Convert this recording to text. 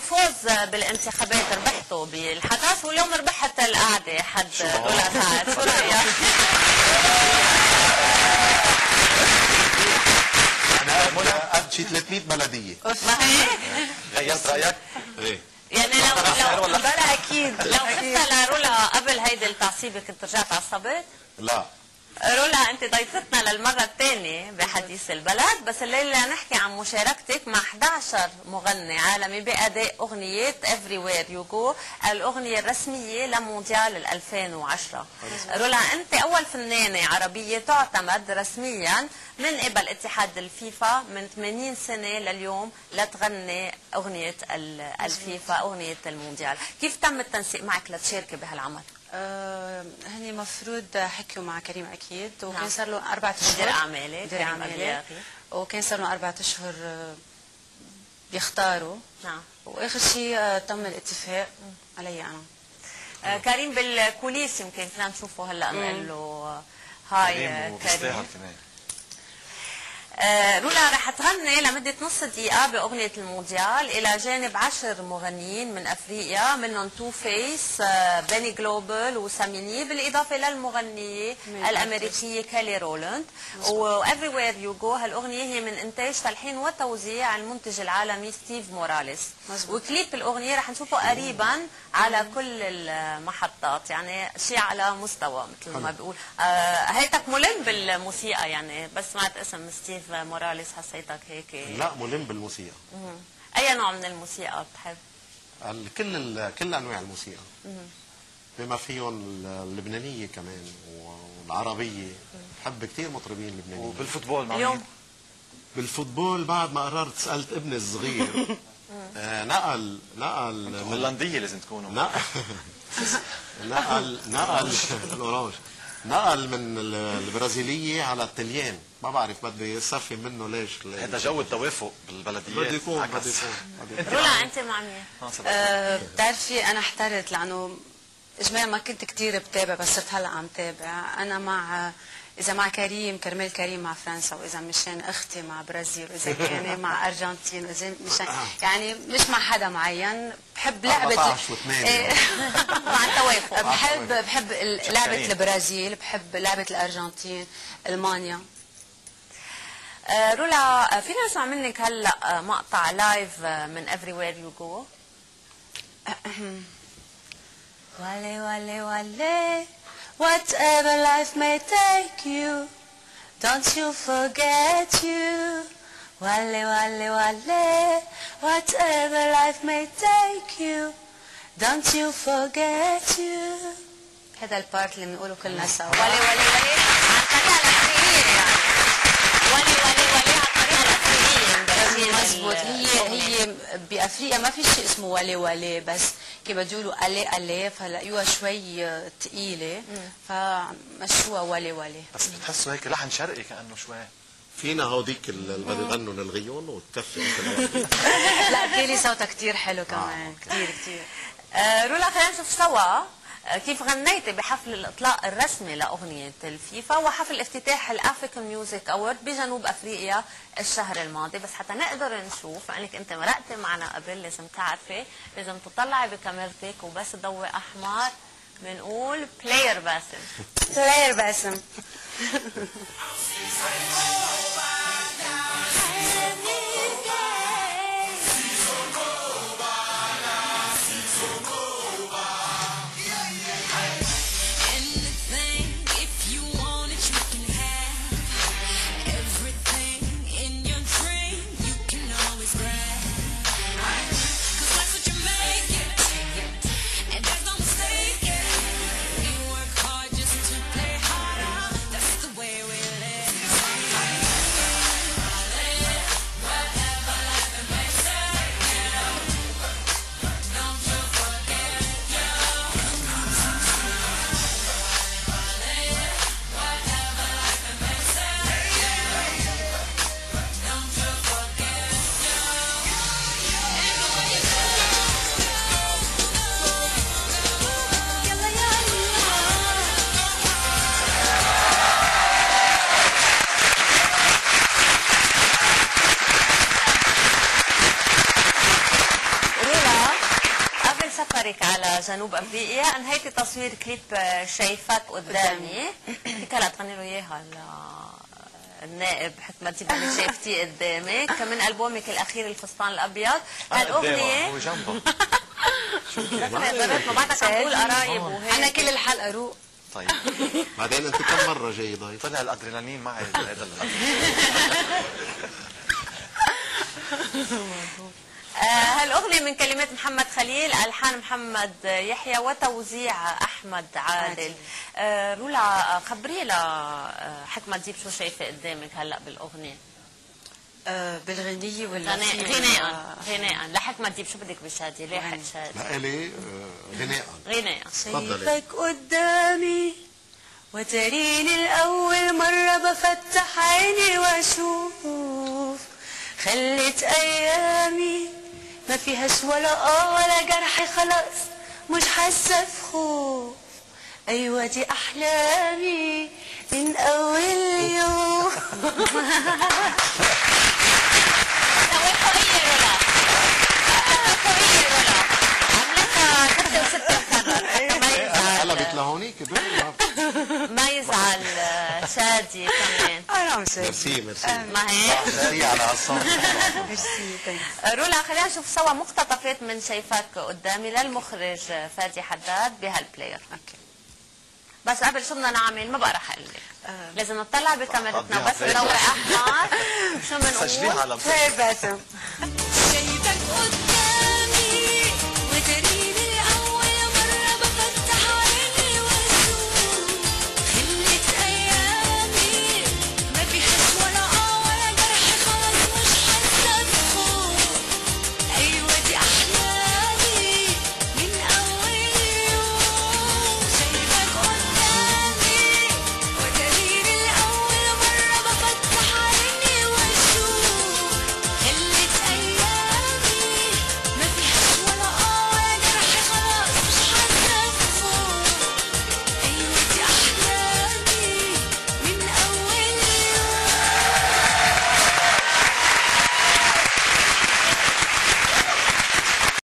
فوز بالانتخابات ربحته بالحدث واليوم ربحت القعده حد دولار ساعات شو رأيك؟ أنا قد شي 300 بلدية ما هيك؟ غيرت رأيك؟ إيه يعني لو لو بلا أكيد لو قلت لرولا قبل هيدي التعصيبة كنت رجعت عصبت؟ لا رولا انت ضيفتنا للمرة الثانية بحديث البلد بس الليلة نحكي عن مشاركتك مع 11 مغني عالمي بأداء أغنية Everywhere You Go الأغنية الرسمية لمونديال 2010 رولا انت أول فنانة عربية تعتمد رسميا من قبل اتحاد الفيفا من 80 سنة لليوم لتغني أغنية الفيفا أغنية المونديال. كيف تم التنسيق معك لتشاركي بهالعمل؟ آه هني مفروض حكيوا مع كريم أكيد. وكان نعم. صار له أربع أشهر. مدير اعمالي مدير اعمالي. وكان صار له أربع أشهر آه، بيختاروا. نعم. وآخر شيء آه، تم الاتفاق علي أنا. آه، كريم بالكواليس يمكن فينا نشوفه هلأ. نقول له هاي كريم رولا رح تغني لمدة نص دقيقة بأغنية المونديال إلى جانب عشر مغنيين من أفريقيا منهم 2Face آه، بيني جلوبال وساميني بالإضافة للمغنية الأمريكية كيلي رولاند و Everywhere You Go هالأغنية هي من إنتاج تلحين وتوزيع المنتج العالمي ستيف موراليس مزبوط. وكليب الأغنية رح نشوفه قريبا على كل المحطات يعني شيء على مستوى مثل ما بيقول. آه هيتك ملم بالموسيقى يعني بس سمعت اسم ستيف موراليس حسيتك هيك؟ لا ملم بالموسيقى. مم. أي نوع من الموسيقى بتحب؟ كل ال- كل أنواع الموسيقى. بما فيهم ال- اللبنانية كمان والعربية. بحب كثير مطربين لبنانيين. وبالفوتبول مع اليوم؟ بالفوتبول بعد ما قررت سألت ابني الصغير. آه نقل نقل هولندية لازم تكونوا. نقل نقل نقل ال Orange. نقل من ال- البرازيلية على الطليان ما بعرف بدي يصفي منه ليش هذا جو التوافق بالبلديات بدي يكون. بدي يكون. رولا أنت مع مين؟ آه،. آه بتعرفي أنا احترت لأنه اجمالا ما كنت كثير بتابع بس صرت هلأ عم تابع أنا مع إذا مع كريم كرمال كريم مع فرنسا وإذا مشان أختي مع برازيل وإذا كان مع أرجنتين وإذا مشان يعني مش مع حدا معين بحب لعبة 14 وثمانية. إيه. مع التوافق بحب بحب شكرين. البرازيل بحب لعبة الأرجنتين ألمانيا آه، رولا آه، فينا نسمع منك هلا آه، مقطع لايف من Everywhere You Go Wale, wale, wale, whatever life may take you, don't you forget you. Wale, wale, wale, whatever life may take you, don't you forget you. هذا البارت اللي بنقوله كلنا سوا. ولي ولي ولي عن الطريقة الأفريقية يعني ولي ولي ولي الطريقة الأفريقية مظبوط هي هي بأفريقيا ما في شيء اسمه ولي ولي بس كيف بتقولوا الي الي فلاقيوها شوي ثقيله فمشوها ولي ولي بس بتحسوا هيك لحن شرقي كأنه شوي. فينا هوديك اللي بده يغنوا لل région وتكفي. لا كيلي صوتها كثير حلو كمان. كثير كثير آه، رولا خلينا نشوف سوا. آه، كيف غنيتي؟ بحفل الإطلاق الرسمي لأغنية الفيفا وحفل افتتاح ال African Music Award بجنوب أفريقيا الشهر الماضي. بس حتى نقدر نشوف لانك أنت مرقتي معنا قبل لازم تعرفي. لازم تطلعي بكاميرتك وبس تضوي أحمر. بنقول player باسم. player باسم. سفرك على جنوب أفريقيا. أنهيت تصوير كليب آه، شايفك قدامي. هيك هلا تغني له إياها النائب حكمة ديب اللي شايفتيه قدامك. كمان ألبومك الأخير الفستان الأبيض. هالاغنيه هو جنبه. دخلت قررت ما بعدك عم تقول قرايب وهيك. أنا كل الحلقة روق طيب. بعدين أنت كم مرة جاي ضيف؟ طلع الأدرينالين معي. هذا آه، هالأغنية من كلمات محمد خليل ألحان محمد يحيى وتوزيع أحمد عادل. آه، رولا آه، خبري لحكمة ديب شو شايفة قدامك هلأ بالأغنية؟ آه، بالغنية ولا غناء غناء آه، غناء. لحكمة ديب شو بدك بشادي لاحق شادي لإلي آه، غناء. غناء. شايفك قدامي وتريني الأول مرة بفتح عيني وأشوف. خلت أيامي ما فيهاش ولا آه ولا جرح خلاص مش حاسة بخوف. أيوة دي أحلامي من أول يوم. مكرر ما يزعل. شادي كمان شايف merci merci جاي على عصام ميرسي رولا خلينا نشوف سوا مقتطفات من شايفاك قدامي للمخرج فادي حداد بهال player okay. بس قبل شو بدنا نعمل؟ ما بقى رح أقول لك آه. لازم نطلع بكاميرتنا قضيها بس. ندور أحمر. شو سجليها بنقول؟